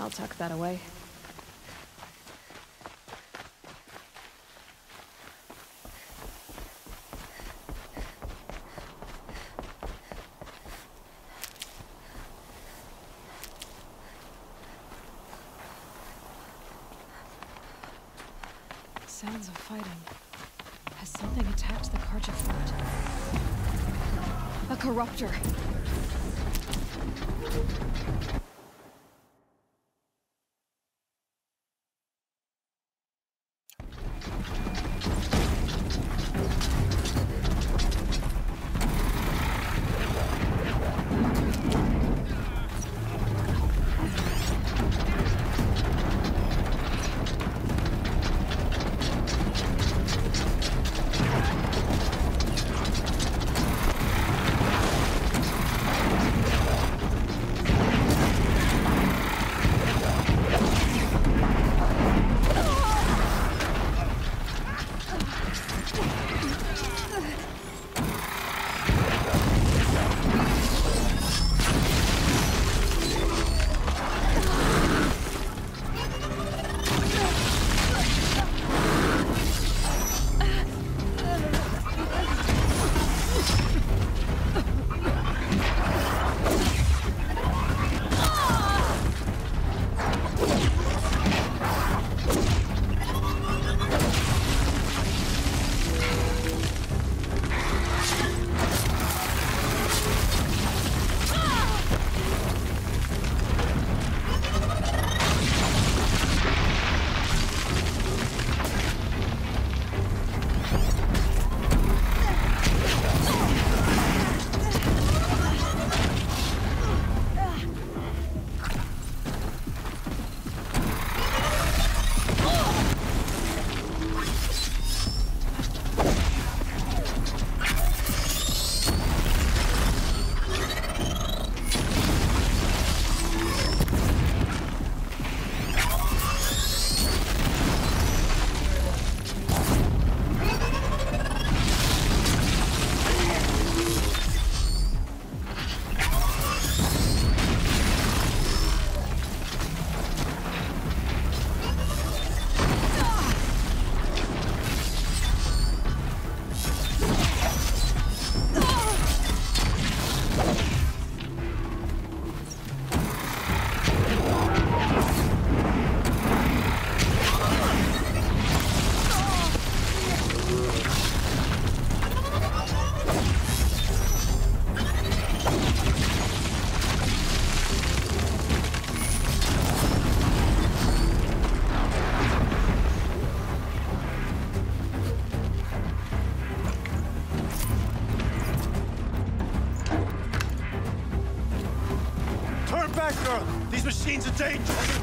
I'll tuck that away. Sounds of fighting. Has something attacked the Carja fort? A corruptor! Turn back, girl! These machines are dangerous!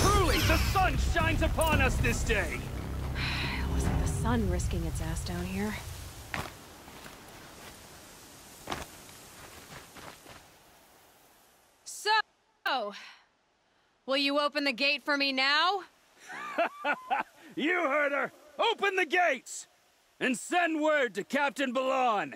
Truly, the sun shines upon us this day! It wasn't the sun risking its ass down here. Will you open the gate for me now? You heard her! Open the gates! And send word to Captain Balahn!